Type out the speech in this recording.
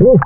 Woo.